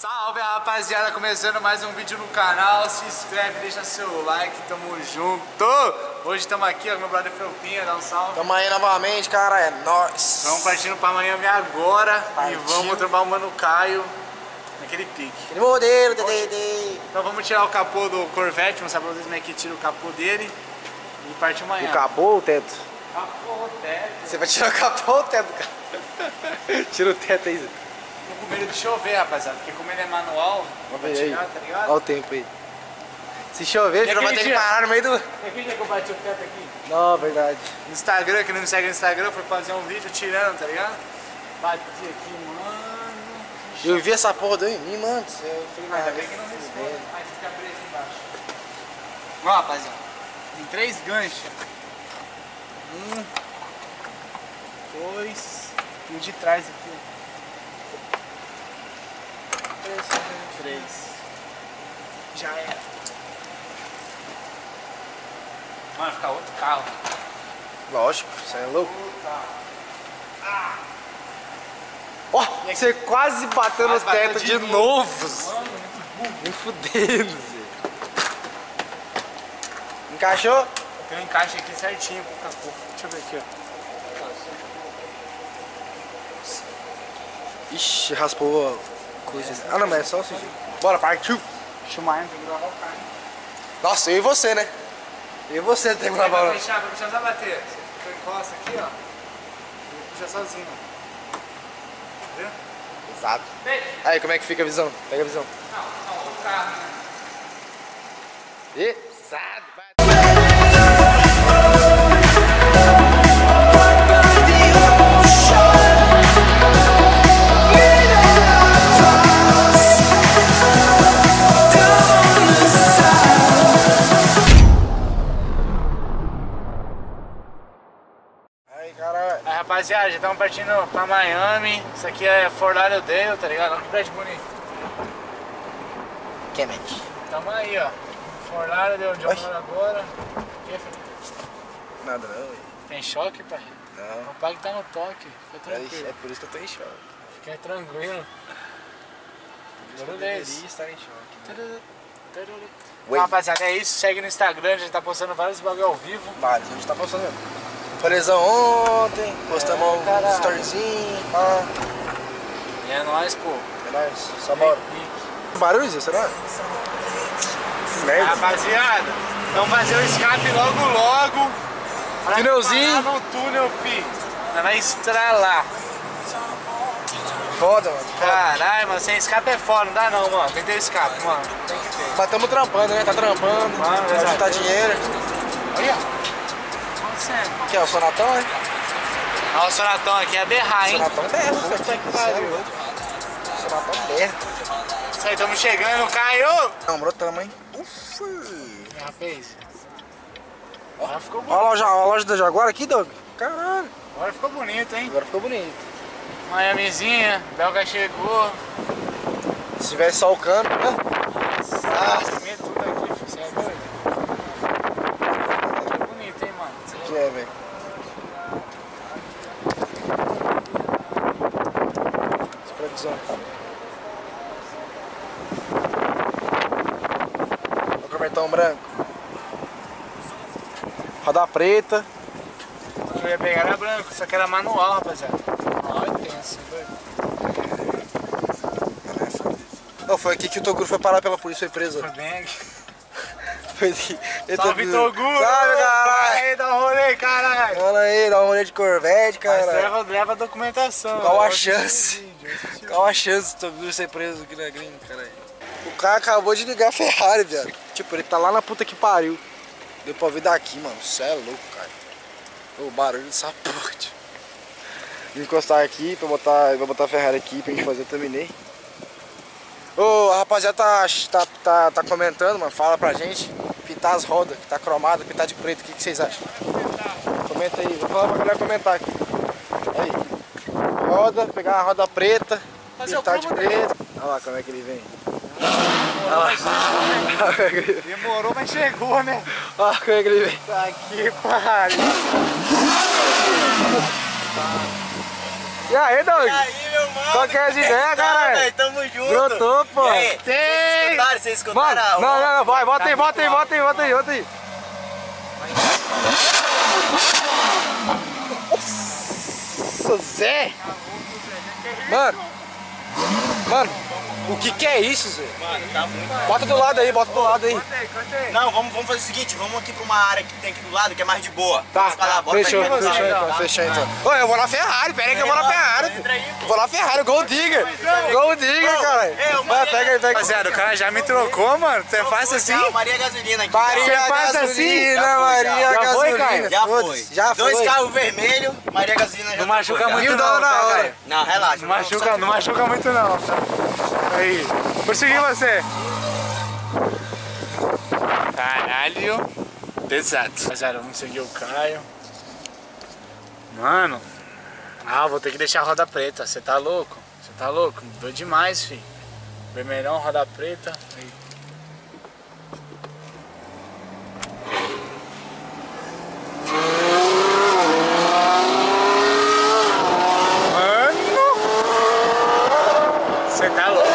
Salve rapaziada, começando mais um vídeo no canal, se inscreve, deixa seu like, tamo junto! Hoje estamos aqui, ó, meu brother Felpinha, dá um salve. Tamo aí novamente, cara, é nóis. Vamos partindo pra Miami agora Partiu. e vamos trombar o Mano Caio naquele pique. Aquele modelo, DDD. Então vamos tirar o capô do Corvette, mostrar pra vocês como é que tira o capô dele e partir amanhã. O capô ou o teto? Capô, teto. Você vai tirar o capô ou o teto, cara? Tira o teto aí. Zé. Com medo de chover, rapaziada, porque como ele é manual, vai tirar, tá ligado? Olha o tempo aí. Se chover, já vai ter que parar no meio do... Aquele dia que eu bati o teto aqui? Não, verdade. No Instagram, que não me segue no Instagram, foi fazer um vídeo tirando, tá ligado? Bati aqui, mano. Eu vi essa porra daí em mim, mano. Eu falei, Ainda ah, bem que não esconde. Aí fica preso embaixo. Ó, rapaziada. Tem três ganchos. Um, dois e o de trás aqui. Ó. Três. Já era. Mano, fica outro carro. Lógico, você é louco. Puta. Ó, você quase bateu no teto de de, novo. Mano, muito burro. Me fudendo, Zé. Encaixou? Tem um encaixe aqui certinho pro capô. Deixa eu ver aqui, ó. Ixi, raspou a coisa. Ah, não, mas é só o sujeito. Bora, partiu. Deixa o Maia tem que gravar o carro. Nossa, eu e você, né? Eu e você tem que Vai gravar. pra fechar, pra fechar, não vai bater. Você encosta aqui, ó. E puxa sozinho, ó. Entendeu? Exato. Beijo. Aí, como é que fica a visão? Pega a visão. Não, não, o carro, né? Exato. Estamos partindo pra Miami. Isso aqui é Fort Lauderdale, tá ligado? Olha que prédio bonito. Kemet. Tamo aí, ó. Fort Lauderdale, onde eu moro agora. Que, filho? Nada não. Tem choque, pai? Não. O pai que tá no toque. Fica tranquilo. é por isso que eu tô em choque. Fica tranquilo. Deveria isso. estar em choque. né? Então, rapaziada, é isso. Segue no Instagram, a gente tá postando vários bagulho ao vivo. Vários, a gente tá postando mesmo. Presão ontem, postamos É, um storyzinho, pá. E é nóis, pô. É nóis, só bora. Barulho, Zé, será? Merda. Rapaziada, vamos fazer o escape logo logo. Parar no túnel, fi. Nós vai estralar. Foda, mano. Caralho, mano, sem escape é foda, não dá não, mano. Tem que ter escape, mano. Tem que ter. Mas tamo trampando, né? Tá trampando. Mano, Vai juntar dinheiro. Olha. Acontecendo. Aqui, ó, o Sonatão, né? Olha o sonatão aqui, é berrar, hein? Sonatão berra, Puta que é pariu. Sonatão berra. Isso aí, tamo chegando, Caio! Não, brotamos, hein? Ufa. Já fez. Agora ficou Olha a bonito. loja, a loja da Jaguar aqui, Doug. Caralho. Agora ficou bonito, hein? Agora ficou bonito. Miamizinha, Belga chegou. Se tivesse só o cano, né? Ah, comer tudo aqui, filho. Você é doido? Ficou bonito, hein, mano? Cê é Que é, velho. Supervisão. O cobertão branco. Roda preta. Eu ia pegar era branco, só que era manual, rapaziada. Manual é tenso, doido. Não, foi aqui que o Toguro foi parar pela polícia, foi preso. Foi bem aqui. Foi aqui. Ele Salve, Toguro! Salve, caralho! Aí, dá um rolê, caralho! Fala aí, dá uma olhada de Corvette, Mas cara. leva, leva a documentação. Qual a chance? vídeo, Qual a chance do Toguro ser preso aqui na gringa, caralho? O cara acabou de ligar a Ferrari, viado. Tipo, ele tá lá na puta que pariu. Deu pra ouvir daqui, mano. Cê é louco, cara. O barulho dessa porra, tio. Vou encostar aqui pra botar, vou botar a Ferrari aqui pra gente fazer o terminei. Ô, a rapaziada tá, tá, tá, tá comentando, mano. Fala pra gente. Pintar as rodas, que tá cromada, pintar de preto. O que, que vocês acham? Comenta aí. Vou falar pra galera comentar aqui. Aí. Roda, pegar uma roda preta, Fazer pintar de preto. Olha lá como é que ele vem. Demorou, mas chegou, né? Demorou, mas chegou, né? Olha como é que ele vem. Tá aqui, pariu. E aí, Doug? E aí, meu mano? Qual que é as ideias, caralho? Tamo junto. Brotou, pô. E aí, Tem. Vocês escutaram? Vocês Mano, escutaram? não, não, não, vai, bota aí, Tá bota aí, bota aí, bota aí, bota aí. Nossa, Zé! Mano, mano, o que que é isso, Zé? Mano, tá muito Bota do lado aí, bota do lado aí. Não, vamos, vamos fazer o seguinte, vamos aqui pra uma área que tem aqui do lado, que é mais de boa. Tá, ficar lá, bota fechou, aí, fechou aí, então, fechou então. Ô, eu vou na Ferrari, pera aí que eu vou na Ferrari. Vou na Ferrari, Gold Digger. Gold Digger, eu, Vai, pega aí, pega aí. Rapaziada, o cara já me trocou, mano. Você faz assim? Maria Gasolina aqui. Maria Você faz gasolina, assim? Já foi, Maria já. Já foi, gasolina. Já foi. Já foi. Dois carros vermelhos, Maria Gasolina já Não machuca muito não, dólar na tá, hora. Caio? Não, relaxa. Não machuca, não machuca muito não. tá? Aí, vou seguir você. Caralho. Pesado. Rapaziada, vamos seguir o Caio. Mano. Ah, vou ter que deixar a roda preta. Você tá louco? Você tá louco? Doido demais, fi. Vermelhão, roda preta. Aí. Mano! Você tá louco?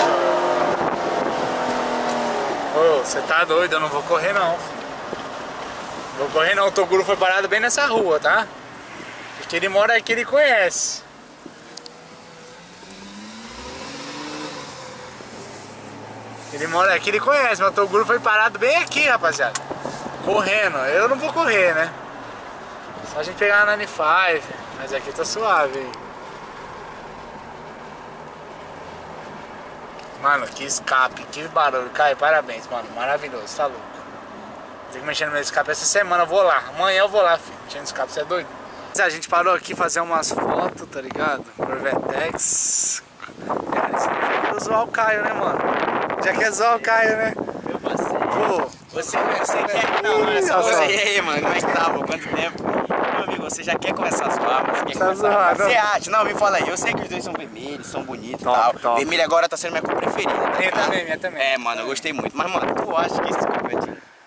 Ô, você tá doido, eu não vou correr não. Vou correr não, o Toguro foi parado bem nessa rua, tá? Porque ele mora aqui, ele conhece. Ele mora aqui, ele conhece, mas o Toguro foi parado bem aqui, rapaziada. Correndo, eu não vou correr, né? Só a gente pegar a 95, mas aqui tá suave, hein? Mano, que escape, que barulho. Caio, parabéns, mano. Maravilhoso, tá louco. Tem que mexer no meu escape essa semana, eu vou lá. Amanhã eu vou lá, filho. Mexendo no escape, você é doido? A gente parou aqui fazer umas fotos, tá ligado? Corvetex. Cara, isso já quer zoar o Caio, né, mano? Já quer zoar o Caio, né? Meu parceiro. Pô, Você, você quer. Não, olha só. Ih, Você, e aí, mano, como é que tá? pô? Quanto tempo? Você já quer começar as barbas? Você quer Tá. Você acha? Não, me fala aí. Eu sei que os dois são vermelhos, são bonitos e tal. top. Vermelho agora tá sendo minha cor preferida. Tá ligado? também, minha também. É, mano, eu gostei muito. Mas, mano, tu acha que esse corvetinho.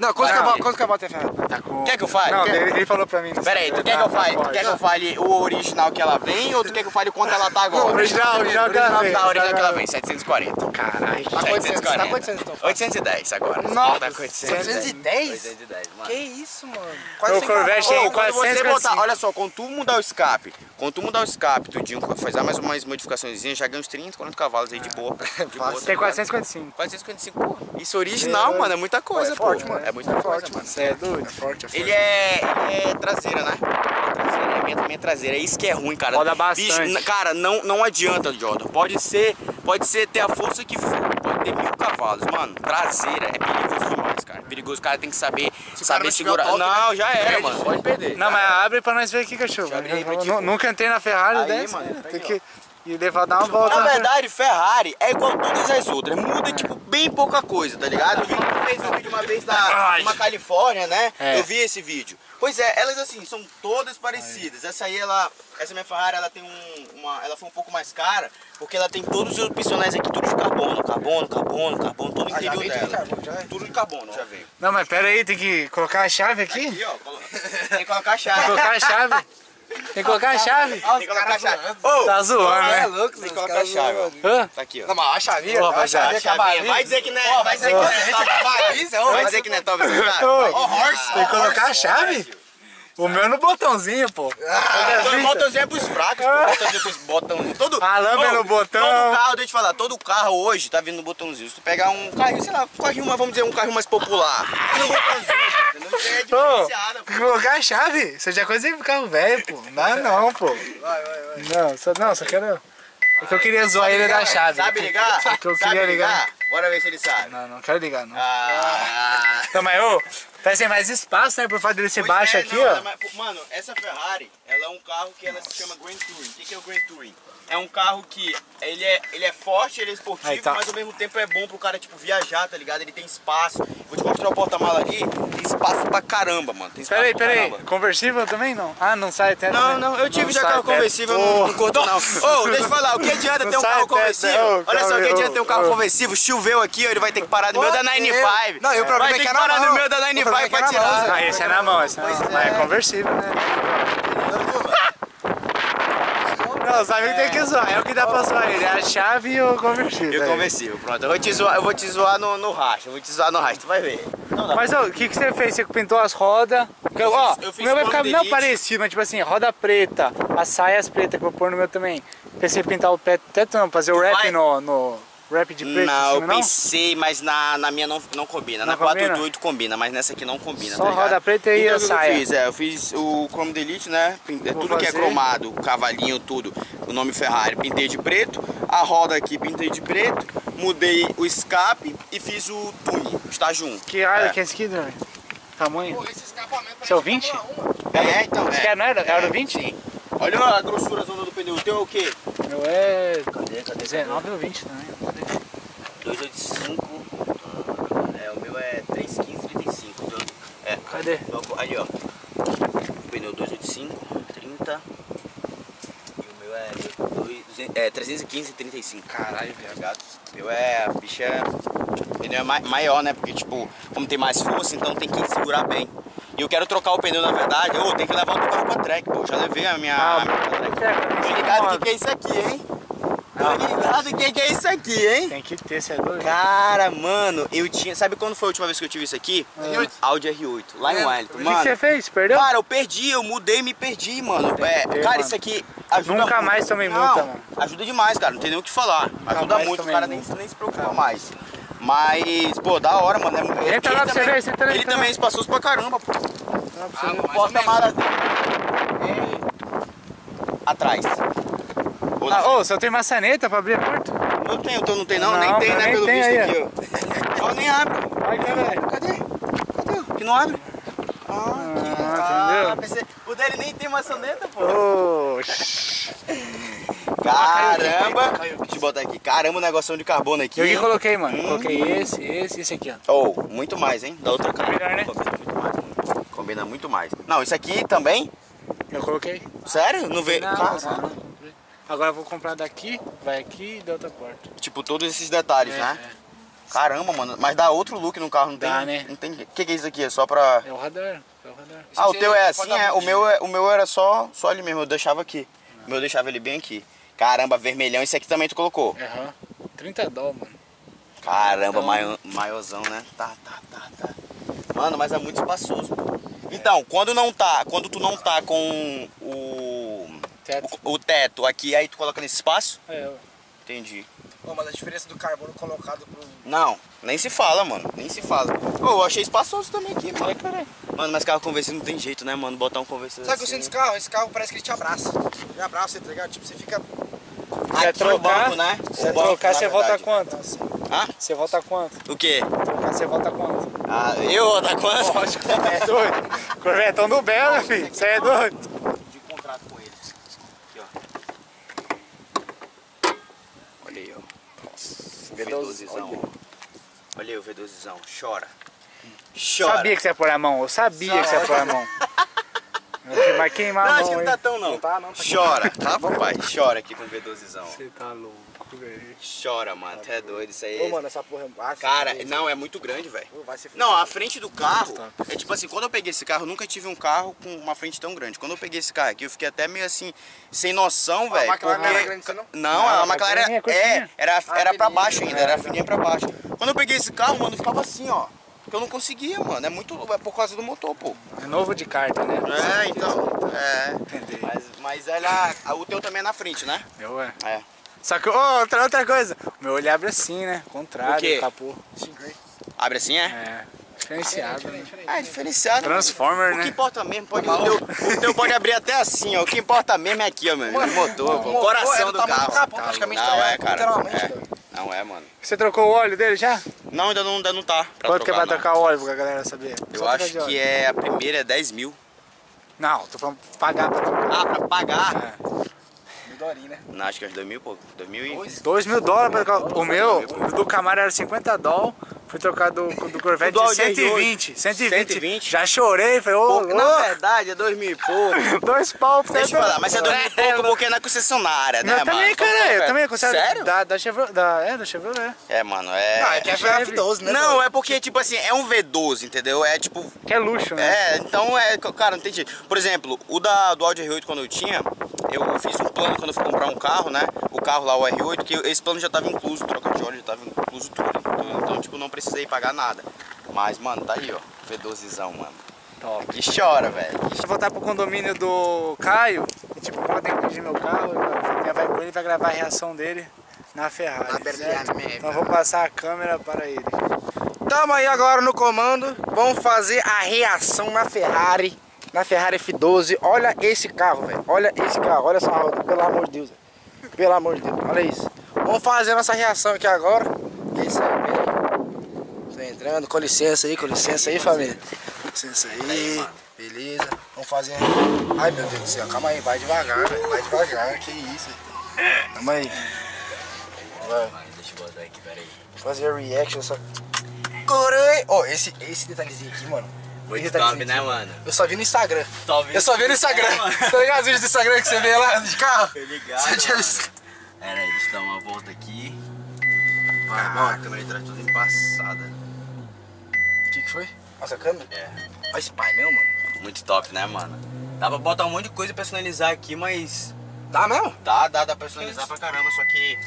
Não, quantos cavalos Gui. quantos cavalos tem Ferrari? tá com... Quer que eu fale? Não, Quer- ele, ele falou pra mim. no Pera aí, tu quer que eu tá fale, tu quer que eu fale o original que ela vem ou tu quer que eu fale quanto ela tá agora? Original, original que ela vem. Tá, original que ela vem, 740. Caralho. Tá quantos tá quantos então? 810 agora. Nossa, Tá com 810. 810? 810, mano. Que isso, mano? Meu Corvette tem Ô, quando você 455. botar, olha só, quando tu mudar o escape, quando tu mudar o escape, tudinho, fazer mais umas modificações, já ganha uns 30, 40 cavalos aí de boa. De boa Tem 455. 455, pô. Isso original, mano, é muita coisa, é pô. forte, mano. É muita É coisa, forte, mano. Você é doido? É forte, é forte. Ele é, ele é traseira, né? É traseira, é minha, minha traseira. É isso que é ruim, cara. Roda bastante. n- cara, não, não adianta, Jordan. Pode ser, pode ser ter a força que for. Pode ter mil cavalos. Mano, traseira é perigoso demais, cara. Perigoso. O cara tem que saber, saber não tiver segurar. toque, não, já era, mano. Pode perder. Não, mas abre pra nós ver aqui, cachorro. Deixa eu abrir aí pra Eu ti, nu- pô. Nunca entrei na Ferrari Aí, dessa. mano, né? Tem que ir levar dar uma volta. Na verdade, Ferrari é igual todas as outras. Muda, tipo, bem pouca coisa, tá ligado? Eu vi que fez um vídeo uma vez na uma Califórnia, né? É. Eu vi esse vídeo. Pois é, elas assim, são todas parecidas. Essa aí, ela. Essa minha Ferrari, ela tem um. Uma, ela foi um pouco mais cara, porque ela tem todos os opcionais aqui, tudo de carbono, carbono, carbono, carbono, todo o Ah, já interior tudo de dela. carbono, já é? Tudo de carbono, já veio. Não, mas pera aí, tem que colocar a chave aqui? Aqui, ó, tem que colocar a Tem chave. que colocar a chave. Tem que colocar a chave. Tem que colocar a chave. Ô, Tá zoando, É né? louco, Tem que colocar a chave, ó. Tá aqui, ó. Não, mas a chavinha, Ô, a chavinha A que é chavinha. barulho. Vai dizer que não é, vai dizer que não é top. Vai dizer que não é top. Ô, Ó, horse. Tem que colocar a chave? O meu no botãozinho, pô. Todo botãozinho é pros fracos, pô. Botãozinho pros botãozinhos. Todo, A lâmpada no botão. Todo carro, deixa eu te falar, todo carro hoje tá vindo no botãozinho. Se tu pegar um carrinho, sei lá, um carrinho, vamos dizer, um carrinho mais popular. Tá no botãozinho, é diferenciada, pô. colocar a chave. Isso já é coisa de carro velho, pô. Não não, pô. Vai, vai, vai. Não, só, não, só quero... É que eu queria zoar ele da chave. Sabe ligar? É que eu Sabe queria ligar. Bora ver se ele sabe. Não, não quero ligar, não. Ah, Não, mas ô, parece mais espaço, né? Por fato dele ser Pois baixo é, aqui, não, ó. ela é Mano, essa Ferrari, ela é um carro que ela se chama Grand Touring. O que, que é o Grand Touring? É um carro que ele é, ele é forte, ele é esportivo, Aí tá. mas ao mesmo tempo é bom pro cara, tipo, viajar, tá ligado? Ele tem espaço. Vou te mostrar o porta-mala ali, tem espaço pra caramba, mano. Tem espaço Peraí, peraí. Conversível também não? Ah, não sai teto. Não, não, eu tive Não já carro teto. conversível, não, não curto não. Ô, deixa eu falar, o que adianta Não ter um carro teto, conversível? não, Olha só, o que adianta ter um carro conversível? Choveu aqui, ele vai ter que parar no meio da Ô, 95. Não, e o problema vai é ter que que é na parar mão. no meio da O problema 95 é que pra é tirar. Ah, esse é na mão, esse é na mão. Mas é é. conversível, né? Não, Não, os amigos tem que zoar. É o que dá pra zoar ele. É a chave e o conversível. E o conversível, pronto. Eu vou te zoar, eu vou te zoar no, no racha, eu vou te zoar no racha, tu vai ver. Não, dá Mas o que, que você fez? Você pintou as rodas? Porque, ó, fiz- eu fiz o meu vai ficar não parecido, mas tipo assim, roda preta, as saias pretas que eu vou pôr no meu também. Pensei em pintar o pé teto não, fazer o rap vai? no, no rap de preto Não, eu não? pensei, mas na, na minha não, não combina. Não na combina? 488 combina, mas nessa aqui não combina, Só tá ligado? roda preta e então, a o que saia. Eu fiz, é, eu fiz o Chrome Delete, né? Pintei- Vou tudo que é fazer. cromado, o cavalinho, tudo. O nome Ferrari, pintei de preto. A roda aqui, pintei de preto. Mudei o escape e fiz o tune, estágio 1. Que área é. que é esse aqui, Dani? Tamanho? Esse escapamento Esse é o 20? É, então, Esse é. não era? Era o 20? Sim. Olha a grossura zona do pneu. O teu é o quê? Meu é Cadê, cadê? 19 ou 20 também. 285. É, o meu é 315, 35. Então, é. Cadê? Aí, ó. O pneu 285, 30. E o meu é, dois- duzentos- é 315, 35. Caralho, ligado? O meu é. A bicha é. O pneu é ma- maior, né? Porque, tipo, como tem mais força, então tem que segurar bem. E eu quero trocar o pneu, na verdade. Ô, tem que levar o carro pra track, pô. Eu já levei a minha. Ah, a minha track. é, Tô ligado o que, que é isso aqui, hein? Tô ligado o que, que é isso aqui, hein? Tem que ter, você é doido. Cara, mano, eu tinha. Sabe quando foi a última vez que eu tive isso aqui? R8. Audi R8, lá em É. Wellington. O que, Mano, você fez? Perdeu? cara, eu perdi, eu mudei e me perdi, mano. É, ter, cara, mano. isso aqui ajuda Nunca muito. mais Não, multa, mano. Ajuda demais, cara, não tem nem o que falar. ajuda muito, o cara nem, nem se preocupa mais. Mas, pô, da hora, mano. É, Entra lá pra você ver, Ele lá. também é espaçoso pra caramba, pô. Ah, O porta-mala dele é atrás. Na Ah, ô, só tem maçaneta pra abrir a porta? Não tem, o teu não tem não, Não, nem tem, né, pelo tem visto aí, aqui, ó. Ó, nem abre. Ai, caralho. Cadê? Cadê? Que não abre? Ah, que... Ah, entendeu? pensei- O dele nem tem maçaneta, pô. Oxi. Caramba. Botar aqui. Caramba, o negócio de carbono aqui. Eu que coloquei, mano. Hum. Coloquei esse, esse e esse aqui, ó. Oh, muito mais, hein? Da outra. Melhor, né? Combina muito mais. mano. Combina muito mais. Não, isso aqui também? Eu coloquei. Sério? Não? Não, não, não comprei. Agora eu vou comprar daqui, vai aqui e da outra porta. Tipo, todos esses detalhes, É, né? Caramba, mano. Mas dá outro look no carro, não tem? Dá, né? Não tem. O que, que é isso aqui? É só pra. É o radar, é o radar. Ah, o teu é pode assim, é. O meu, é, o meu era só, só ali mesmo, eu deixava aqui. O meu eu deixava ele bem aqui. Caramba, vermelhão, esse aqui também tu colocou. Aham. 30 dólar, mano. Caramba, Então- maio, maiorzão, né? Tá, tá, tá, tá. Mano, mas é muito espaçoso. Então, quando não tá, quando tu não tá com o, Teto. o, o teto aqui, aí tu coloca nesse espaço? É, ó. Entendi. Pô, mas a diferença do carbono colocado pro. Não, nem se fala, mano. Nem se fala. Ô, eu achei espaçoso também aqui, Ai, mano. caralho. Mano, mas carro conversível não tem jeito, né, mano? Botar um conversível Sabe o que eu assim. sinto desse carro? Esse carro parece que ele te abraça. Ele abraça, tá ligado? Tipo, você fica. Quer Aqui o trocar? banco, né? Se banco, trocar, você volta quanto? Hã? Você volta quanto? O quê? Trocar, você volta quanto? Ah, eu, tá quanto? Lógico, é doido. Corvetão do Belo, filho. Você é doido. de contrato com eles. Aqui, ó. Olha aí, ó. Nossa, V12zão. Olha aí o V12zão. Chora. Chora. Sabia que você ia pôr a mão, eu sabia que você ia pôr a mão. Vai queimar Não, a acho que mão, não tá tão não. Não tá, não, tá Chora, tá, papai? Chora aqui com o V12zão. Você tá louco, velho. Chora, mano. Até doido isso aí. Ô, mano, essa porra é massa. Cara, não, é muito grande, velho. Não, a frente do carro, é tipo assim, quando eu peguei esse carro, eu nunca tive um carro com uma frente tão grande. Quando eu peguei esse carro aqui, eu fiquei até meio assim, sem noção, velho. McLaren não era grande assim, não? Não, Não, a a McLaren é era, é, era, Ah, era pra fininha, baixo ainda, é. era fininha pra baixo. Quando eu peguei esse carro, mano, eu ficava assim, ó. Porque eu não conseguia, mano. É muito. É por causa do motor, pô. É novo de carta, né? É, então. É. Entendi. Mas, mas ela. O teu também é na frente, né? Meu é. É. Só que, ô, outra, outra coisa. O meu olho abre assim, né? O Contrário, quê? capô. Abre assim, é? É. Diferenciado, né? É, diferenciado. Transformer, O que né? importa mesmo, pode, o, teu, o teu pode abrir até assim, ó. O que importa mesmo é aqui, ó, amigo, O motor, pô, o coração do carro. Capô, praticamente Não tá- é, cara. literalmente, É. doido. Não é, mano. Você trocou o óleo dele já? Não, ainda não, ainda não tá. pra Quanto que vai não. trocar o óleo pra galera saber? Eu Só trocar acho óleo. que é a primeira é 10 mil. Não, tô falando pagar pra trocar. Ah, pra pagar? É. Mil né? Não, acho que é uns 2 mil, pô. 2 mil e... 2 mil dólares pra trocar. O meu, o do Camaro era 50 dólares. Fui trocar do, do Corvette Do de Audi 120. 120. 120? Já chorei, falei, ô, louco. na verdade, é 2 mil e pouco. Dois pau pra Deixa eu falar, mas é 2 mil e pouco porque é na concessionária, né, Eu mano? também, cara, eu também considero. Sério? Da, da Chevrolet. Da, é, da Chevrolet. É, mano, é... Não, é que é F12, né? Não, é porque, tipo assim, é um V12, entendeu? É tipo, Que é luxo, né? É, então é, cara, não tem jeito. Por exemplo, o da, do Audi R8 quando eu tinha, eu fiz um plano quando eu fui comprar um carro, né? O carro lá, o R8, que esse plano já tava incluso, troca de óleo já tava incluso tudo. Então, então, tipo, não precisei pagar nada. Mas, mano, tá aí, ó. V12zão, mano. Top. Que chora, velho. Vou voltar pro condomínio do Caio. E, tipo, eu tenho que dirigir meu carro, eu vai com ele vai gravar a reação dele na Ferrari. Na Berliana. Então eu vou passar a câmera para ele. Tamo aí agora no comando. Vamos fazer a reação na Ferrari. Na Ferrari F12. Olha esse carro, velho. Olha esse carro. Olha essa roda. Pelo amor de Deus. velho. Pelo amor de Deus. Olha isso. Vamos fazer nossa reação aqui agora. E isso aí. Tô entrando. Com licença aí, com licença aí, família. Com licença aí. Beleza. Vamos fazer. Ai, meu Deus do céu. Calma aí. Vai devagar, velho. Vai devagar. Que isso. velho. Calma aí. Vai. Deixa eu botar aqui, peraí. Fazer reaction só. Corei! Ó, esse, esse detalhezinho aqui, mano. Muito top, né, mano? Eu só vi no Instagram. Top. Eu só vi no Instagram. É, mano. tá ligado os vídeos do Instagram que você vê lá de carro? Tô ligado, Você tinha mano. visto? Aí, deixa eu dar uma volta aqui. Vai, Ah, bora. a câmera de trás toda embaçada. O que, que foi? Nossa, câmera? É. Olha esse painel, mano. Muito top, né, mano? Dá pra botar um monte de coisa e personalizar aqui, mas. Dá mesmo? Dá, dá, dá pra personalizar pra caramba, só que.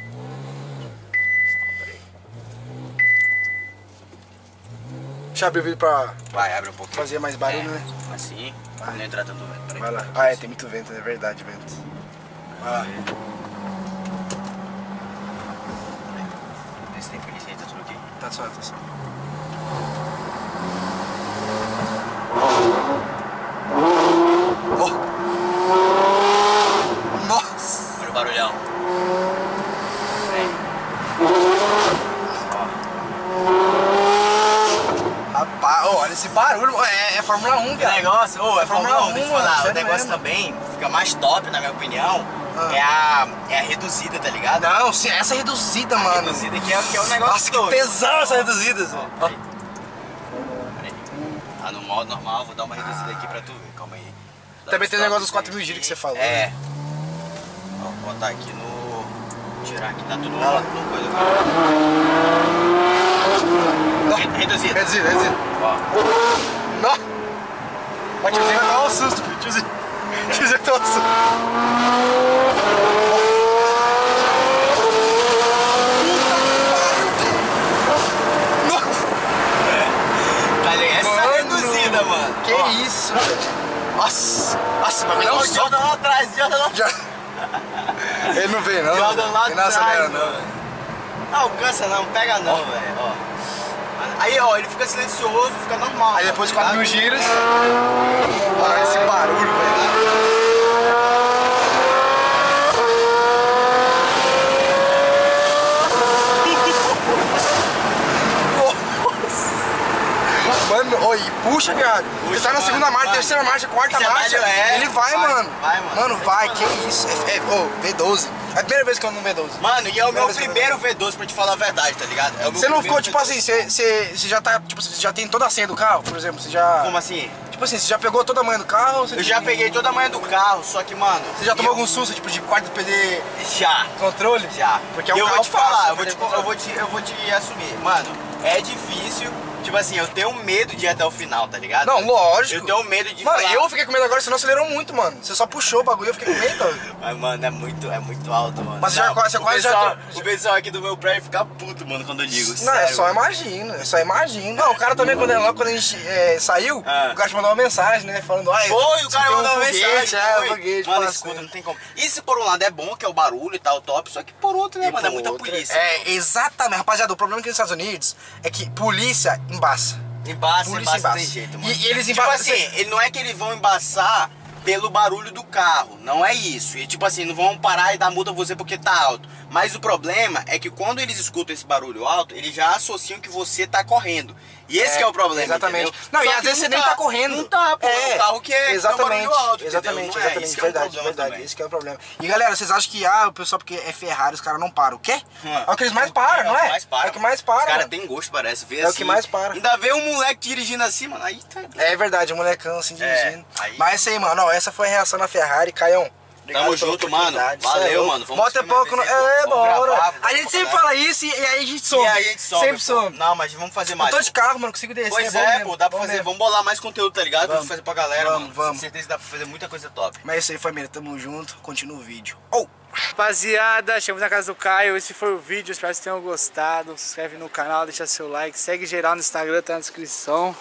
Deixa eu abrir o vídeo pra Vai, abre um pouquinho. fazer mais barulho, É, né? Assim, Vai. não entrar tanto vento. Vai lá. Ah, é, tem muito vento, é verdade, vento. Vai lá. Esse tempo ele tá tudo aqui. Tá só, tá só. Oh. Nossa! Olha o barulhão. Vem. Rapaz, oh, olha esse barulho. É, é Fórmula 1, Que cara. negócio, ô, é Fórmula Fórmula 1, 1, deixa eu mano, falar. O negócio mesmo. também fica mais top, na minha opinião, Ah. é, a, é a reduzida, tá ligado? Não, se essa é reduzida, A mano. reduzida que é, que é o negócio Nossa, que todo. pesão essa reduzida. Ó. Tá no modo normal, vou dar uma reduzida aqui pra tu ver, calma aí. Também tem o negócio dos stop 4 mil giros aqui. que você falou, É. né? Ó, vou botar aqui no... Tirar aqui, tá tudo no, Ah lá. no coisa. Re- Reduzida. Reduzida, reduzida. Ó. Nó. Ó, tiozinho vai tomar um susto, filho. Tiozinho. Tiozinho vai tomar um susto. Mano. reduzida, mano. que Ó. isso, velho. Nossa, nossa, mas um o. Jordan lá atrás, Jordan lá Já. Ele não vê, não. Jordan lá Ele não atrás, acelera, não. Não alcança não, pega não, velho. Aí, ó, ele fica silencioso, fica normal. Aí depois de 4 mil giros. Olha esse barulho, velho. Mano, oi, puxa, viado. Você tá na segunda marcha, terceira marcha, quarta é marcha. é, ele vai, mano. vai, mano. Mano, vai, que isso. É, é, ô, V12. É a primeira vez que eu ando no V12. Mano, e é o meu primeiro V12 pra te falar a verdade, tá ligado? É Você não ficou, tipo V12. assim, você, já tá, tipo, você já tem toda a senha do carro, por exemplo, você já... Como assim? Tipo assim, você já pegou toda a manha do carro? Você Eu já peguei toda a manhã do carro, só que, mano. Você já tomou algum susto, tipo, de quarto PD Já. controle? Já. Porque é um eu carro vou te falar, eu vou te, né? eu, vou te, eu vou te assumir. Mano, é difícil. Tipo assim, eu tenho medo de ir até o final, tá ligado? Não, lógico. Eu tenho medo de Mano, falar. eu fiquei com medo agora, você não acelerou muito, mano. Você só puxou o bagulho, eu fiquei com medo. Mas, mano, é muito, é muito alto, mano. Mas você já quase- você quase já pessoal, tá- O pessoal aqui do meu prédio fica puto, mano, quando eu ligo. Não, é sério, só mano. imagina, é só imagina. Não, o cara também, quando, logo quando a gente é, saiu, Ah. o cara te mandou uma mensagem, né? Falando, ai, Foi, o cara um mandou uma mensagem. É, foguete, mano, escuta, assim. não tem como. Isso por um lado é bom, que é o barulho e tal, top, só que por outro, né, E mano, é muita outra- polícia. É, exatamente. Rapaziada, o problema aqui nos Estados Unidos é que polícia embaça. Embaça, Polícia embaça, tem embaça. jeito, E- mano. e eles tipo emba- assim, ele não é que eles vão embaçar pelo barulho do carro, não é isso. E tipo assim, não vão parar e dar multa a você porque tá alto. Mas o problema é que quando eles escutam esse barulho alto, eles já associam que você tá correndo. E esse É, que é o problema, exatamente. entendeu? Não, e Só às que vezes você não nem tá correndo. Não tá, pô. É É, um carro que é exatamente, um alto, exatamente, é, exatamente, que é um verdade, problema verdade, também. esse que é o problema. E galera, vocês acham que ah, o pessoal porque é Ferrari, os caras não param, o quê? Hum. É o que eles mais param, não o é? que mais para, É o que mais para. Os caras têm gosto, parece. Vê É o assim, que mais para. Ainda vê um moleque dirigindo assim, mano. Aí tá. É verdade, o molecão assim É, dirigindo. aí- Mas é isso aí, mano, ó, essa foi a reação na Ferrari, Caião. Obrigado Tamo junto, mano. Valeu, é louco. mano. Vamos Bota pouco no... É, vamos bora. gravar, A gente sempre gravar. fala isso e, e aí a gente some. E aí a gente some. Sempre some. Não, mas vamos fazer Eu mais. tô de carro, mano, consigo descer. Pois é, mesmo, pô, dá pra fazer. mesmo. Vamos bolar mais conteúdo, tá ligado? Vamos. fazer pra galera, Vamos, mano. vamos. Com certeza dá pra fazer muita coisa top. Mas é isso aí, família. Tamo junto. Continua o vídeo. Oh! Rapaziada, chegamos na casa do Caio. Esse foi o vídeo. Espero que vocês tenham gostado. Se inscreve no canal, deixa seu like. Segue geral no Instagram, tá na descrição.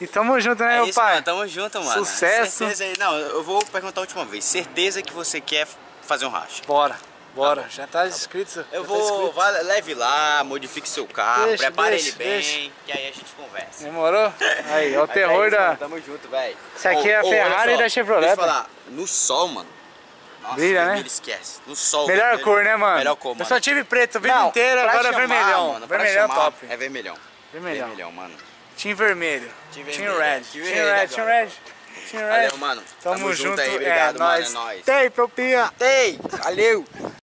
E tamo junto, né, É meu isso, pai? mano. Tamo junto, mano. Sucesso. Certeza. Não, eu vou perguntar a última vez. Certeza que você quer fazer um racha. Bora, bora. Já tá inscrito? Eu Já tá vou. inscrito? Vai, leve lá, modifique seu carro, Deixa, prepare deixa, ele bem. deixa. E aí a gente conversa. Demorou? Aí, ó o Mas terror é isso, da... mano, Tamo junto, velho. Esse aqui é a Ferrari só, da Chevrolet, Deixa eu falar, no sol, mano. Nossa, Brilha, né? esquece. No sol. Melhor vermelho, cor, né, mano? Melhor cor, mano. Eu só tive preto a vida Não, inteira, agora é chamar, vermelhão. mano, vermelhão é chamar, top. É vermelhão. Vermelhão. Vermelhão, mano. Team vermelho. Team Team vermelho. red. Team red, Team red. Team red. Valeu, mano. Tamo, Tamo junto junto. aí, obrigado, é, mano, nóis. é nóis. Tem, propinha. Ei! Valeu!